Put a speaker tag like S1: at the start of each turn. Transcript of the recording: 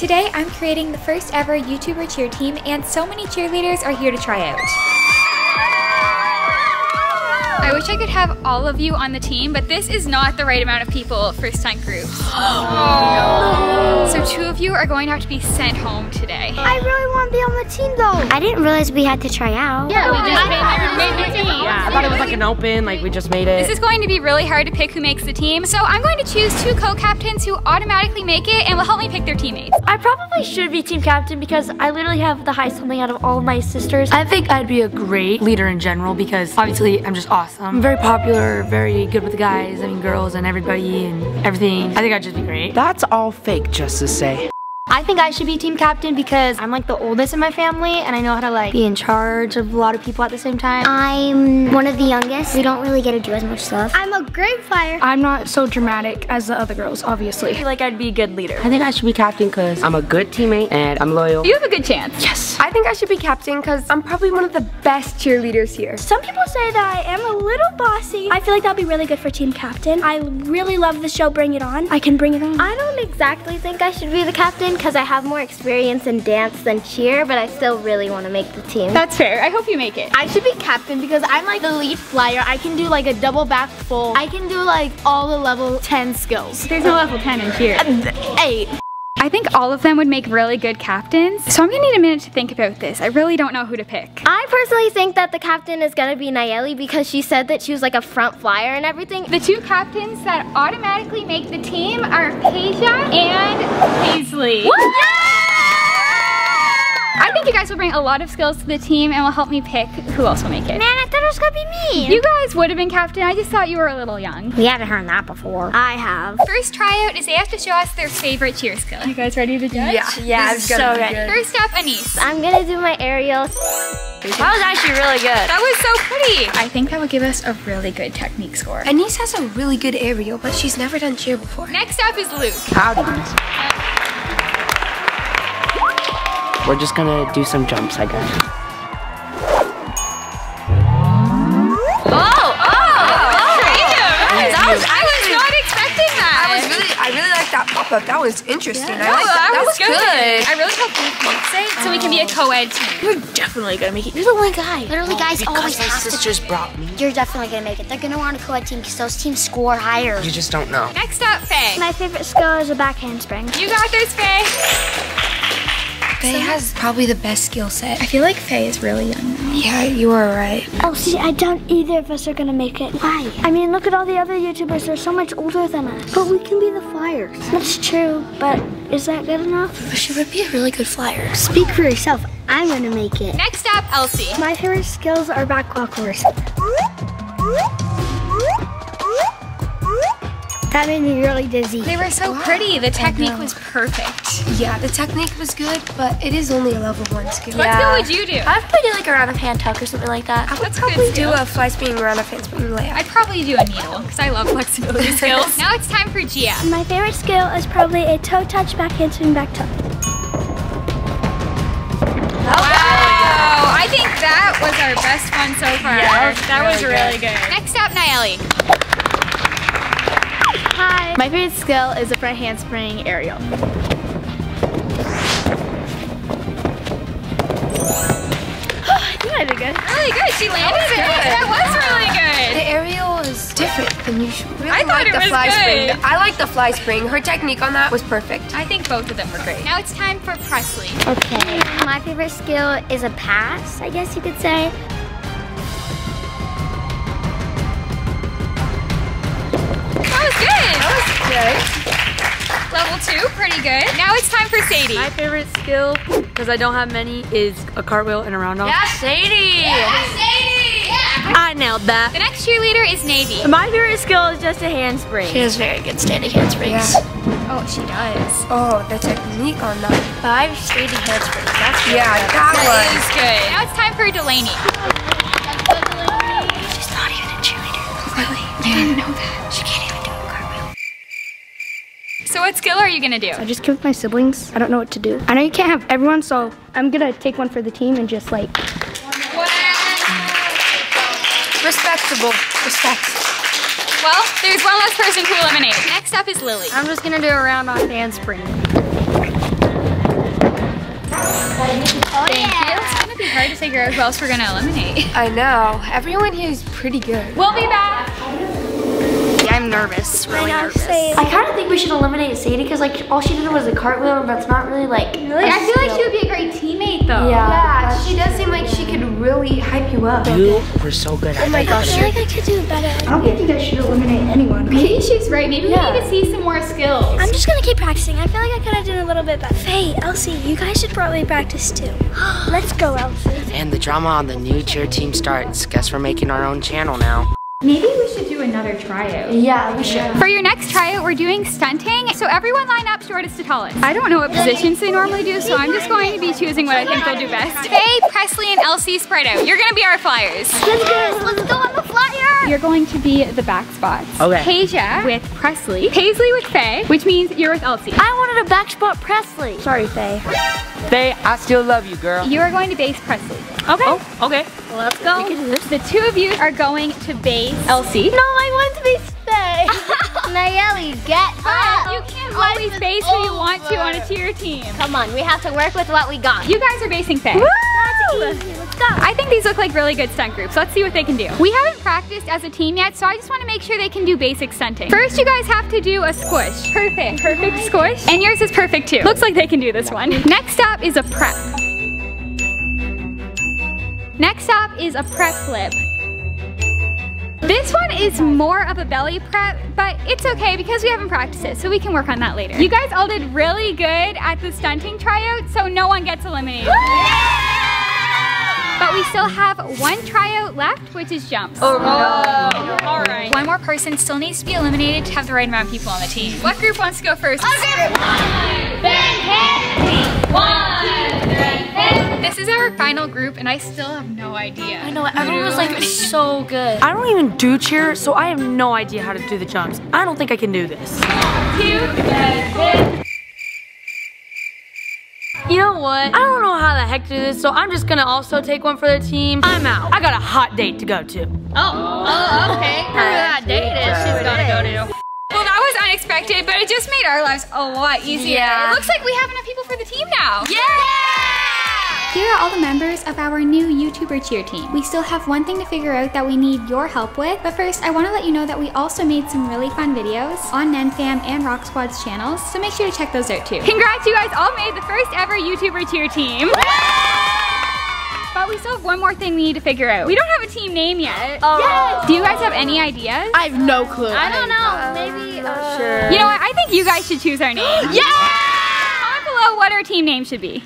S1: Today I'm creating the first ever YouTuber cheer team and so many cheerleaders are here to try out.
S2: I wish I could have all of you on the team, but this is not the right amount of people for stunt groups. oh. So two of you are going to have to be sent home today.
S3: I really want to be on the team though. I didn't realize we had to try out.
S2: Yeah, we oh, just made, made the team.
S4: Yeah, I thought it was like an open, like we just made it.
S2: This is going to be really hard to pick who makes the team, so I'm going to choose two co-captains who automatically make it and will help me pick their teammates.
S5: I probably should be team captain because I literally have the highest something out of all of my sisters. I think I'd be a great leader in general because obviously I'm just awesome. I'm very popular, very good with the guys, I mean girls and everybody and everything. I think I'd just be great.
S4: That's all fake, just to say.
S5: I think I should be team captain because I'm like the oldest in my family and I know how to like be in charge of a lot of people at the same time.
S3: I'm one of the youngest. We don't really get to do as much stuff. I'm a great flyer.
S6: I'm not so dramatic as the other girls, obviously.
S5: I feel like I'd be a good leader.
S4: I think I should be captain because I'm a good teammate and I'm loyal.
S2: You have a good chance.
S4: Yes.
S7: I think I should be captain because I'm probably one of the best cheerleaders here.
S3: Some people say that I am a little bossy. I feel like that'd be really good for team captain. I really love the show Bring It On. I can bring it on.
S8: I don't exactly think I should be the captain because I have more experience in dance than cheer, but I still really want to make the team.
S2: That's fair. I hope you make it.
S5: I should be captain because I'm like the lead flyer. I can do like a double back full. I can do like all the level 10 skills.
S2: There's no level 10 in cheer.
S5: Eight.
S2: I think all of them would make really good captains. So I'm gonna need a minute to think about this. I really don't know who to pick.
S8: I personally think that the captain is gonna be Nayeli because she said that she was like a front flyer and everything.
S2: The two captains that automatically make the team are Peja and Paisley. I think you guys will bring a lot of skills to the team and will help me pick who else will make it.
S3: Man, I thought it was gonna be me.
S2: You guys would have been captain. I just thought you were a little young.
S3: We haven't heard that before.
S8: I have.
S2: First tryout is they have to show us their favorite cheer skill. You guys ready to judge?
S7: Yeah, yeah, I'm
S5: so ready.
S2: First up, Anise.
S8: I'm gonna do my aerial.
S5: That was actually really good.
S2: That was so pretty. I think that would give us a really good technique score.
S7: Anise has a really good aerial, but she's never done cheer before.
S2: Next up is Luke.
S4: Howdy. We're just gonna do some jumps, I guess.
S2: Oh, oh, creative. That was, I was not expecting that.
S7: I was really, I really like that pop up. That was interesting. I
S2: Oh,
S7: like that.
S2: that was good. I really hope Luke makes it so we can be a co-ed team.
S5: You're definitely gonna make it. You're the one guy.
S3: Literally, oh, guys always
S4: my
S3: have to.
S4: sisters brought me.
S3: You're definitely gonna make it. They're gonna want a co-ed team because those teams score higher.
S4: You just don't know.
S2: Next up, Faye.
S3: My favorite skill is a back handspring.
S2: You got this, Faye.
S7: Faye has probably the best skill set.
S6: I feel like Faye is really young now.
S7: Yeah, you are right.
S3: Elsie, see, I doubt either of us are gonna make it. Why? I mean, look at all the other YouTubers. They're so much older than us. But we can be the flyers. That's true, but is that good enough?
S6: She would be a really good flyer.
S3: Speak for yourself. I'm gonna make it.
S2: Next up, Elsie.
S3: My favorite skills are back walkers. That made me really dizzy.
S2: They were so pretty. The technique was perfect.
S7: Yeah, the technique was good, but it is only a level one skill.
S2: What skill would you do?
S5: I'd probably do like a round of hand tuck or something like that.
S7: I would
S2: That's a
S7: probably do a fly spinning around a fence spin layup.
S2: I'd probably do a needle because I love flexibility skills. Now it's time for Gia.
S3: My favorite skill is probably a toe touch, back handspring, back tuck.
S2: Wow, I think that was our best one so far. Yeah, that was, really good. Next up, Nayeli.
S5: Hi. My favorite skill is a front handspring aerial. I did good.
S2: Really good. She landed it. That was really good.
S7: The aerial is different than usual. Really
S2: I thought
S7: like
S2: it
S7: the
S2: was
S7: fly
S2: good.
S7: spring. I like the fly spring. Her technique on that was perfect.
S2: I think both of them were great. Now it's time for Presley.
S3: Okay.
S8: My favorite skill is a pass, I guess you could say.
S2: Good. Level two, pretty good. Now it's time for Sadie.
S5: My favorite skill, because I don't have many, is a cartwheel and a round off. Yeah, Sadie! Sadie. Yeah. I nailed that.
S2: The next cheerleader is Navy.
S5: My favorite skill is just a handspring. She has very good standing handsprings.
S2: Oh, she does.
S7: Oh, the technique on that.
S5: Five standing handsprings. That's
S7: Yeah, that
S2: That
S7: was.
S2: is good. Now it's time for Delaney.
S6: She's not even a cheerleader. Really? I didn't know that. She
S2: what skill are you gonna do?
S6: I just killed my siblings. I don't know what to do. I know you can't have everyone, so I'm gonna take one for the team and just like.
S7: respectable, Respectable, respect.
S2: Well, there's one less person to eliminate. Next up is Lily.
S5: I'm just gonna do a round off handspring. Oh, Thank yeah. you.
S2: It's gonna be hard to figure out who else we're gonna eliminate.
S9: I know. Everyone here is pretty good.
S2: We'll be back.
S9: I'm nervous, really nervous.
S5: I kind of think we should eliminate Sadie because like all she did was a cartwheel and that's not really like.
S2: Really? I feel like she would be a great teammate though.
S5: Yeah.
S9: Yeah, she does seem like she could really hype you up.
S4: You were so good at
S3: Oh my
S4: that.
S3: gosh, I feel like I could do better.
S6: I don't think you guys should eliminate anyone.
S2: Maybe she's right. Maybe we need to see some more skills.
S3: I'm just gonna keep practicing. I feel like I could have done a little bit better. Faye, Elsie, you guys should probably practice too. Let's go, Elsie.
S4: And the drama on the new cheer team starts. Guess we're making our own channel now.
S2: Maybe we should do another tryout.
S5: Yeah, we should.
S2: For your next tryout, we're doing stunting. So everyone line up shortest to tallest. I don't know what positions they normally do, so I'm just going to be choosing what I think they'll do best. Faye, Presley, and Elsie spread out. You're gonna be our flyers.
S8: Let's go. Let's go on the flyer.
S2: You're going to be the back spots.
S4: Okay.
S2: Tasia with Presley. Paisley with Faye, which means you're with Elsie.
S5: I wanted a back spot Presley.
S6: Sorry, Faye.
S4: Faye, I still love you, girl.
S2: You are going to base Presley.
S5: Okay.
S4: Oh, okay.
S2: Let's go. The two of you are going to base Elsie.
S8: No, I want to be Faye. Nayeli, get up.
S2: You can't always base who you want to on a tier team.
S8: Come on, we have to work with what we got.
S2: You guys are basing Faye.
S8: That's easy.
S2: I think these look like really good stunt groups. Let's see what they can do. We haven't practiced as a team yet, so I just want to make sure they can do basic stunting. First, you guys have to do a squish. Perfect. Perfect squish. And yours is perfect too. Looks like they can do this one. Next up is a prep. Next up is a prep flip. This one is more of a belly prep, but it's okay because we haven't practiced it, so we can work on that later. You guys all did really good at the stunting tryout, so no one gets eliminated. But we still have one tryout left, which is jumps. Oh, no. All right. One more person still needs to be eliminated to have the right amount of people on the team. What group wants to go first? Okay. One, ben This is our final group, and I still have no idea.
S5: I know everyone was like so good. I don't even do cheer, so I have no idea how to do the jumps. I don't think I can do this. You know what? I don't know how the heck to do this, so I'm just gonna also take one for the team. I'm out. I got a hot date to go to.
S2: Oh, oh okay. Whoever that date is, she's gotta go to. Well, that was unexpected, but it just made our lives a lot easier.
S5: Yeah.
S2: It looks like we have enough people for the team now. Yeah!
S1: Here are all the members of our new YouTuber cheer team. We still have one thing to figure out that we need your help with, but first I want to let you know that we also made some really fun videos on NenFam and Rock Squad's channels, so make sure to check those out too.
S2: Congrats, you guys all made the first ever YouTuber cheer team. But we still have one more thing we need to figure out. We don't have a team name yet.
S5: Oh.
S2: Do you guys have any ideas?
S6: I have no clue.
S8: I don't know. Maybe. Uh,
S5: Sure.
S2: You know what? I think you guys should choose our name. yeah! Comment below what our team name should be.